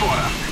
for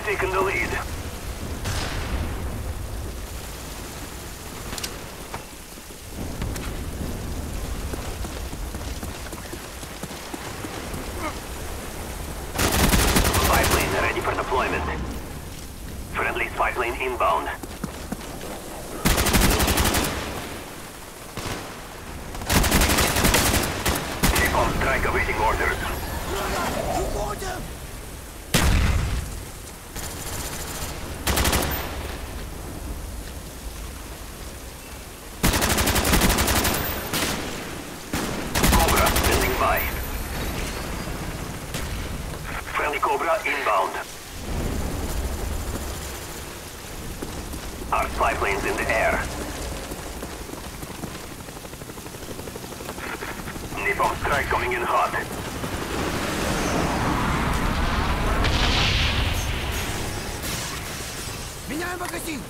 We've taken the lead. Ready for deployment. Friendly inbound. Ship on strike awaiting orders. Cobra standing by. Friendly Cobra inbound. Our spy planes in the air. Napalm strike coming in hot. Меняем магазин!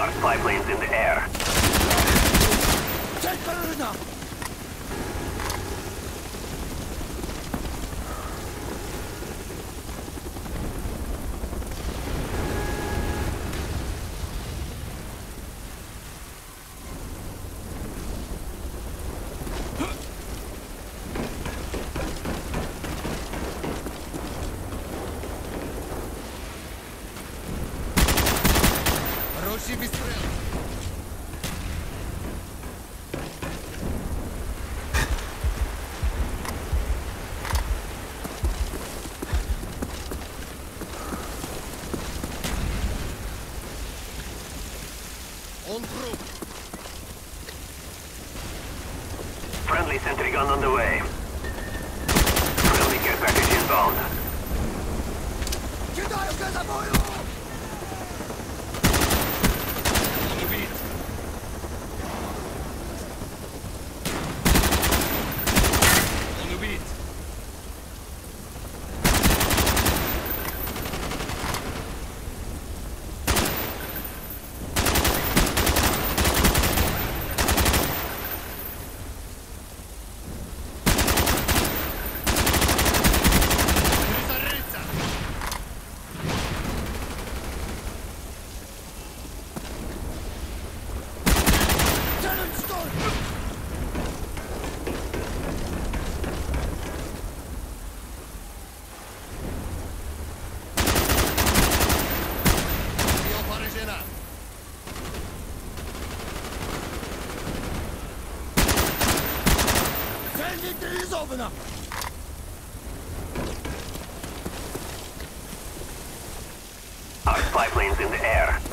Our spy plane's in the air. Take Marina! On route. Friendly sentry gun on the way. Friendly care package inbound. enough. Our spy plane's in the air.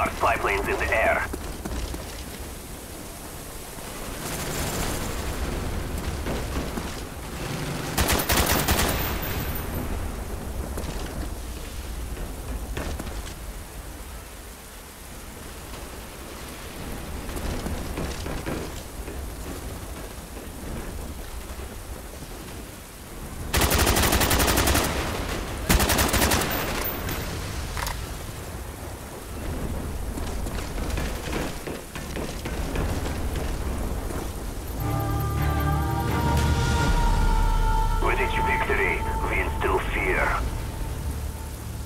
Our spy plane's in the air.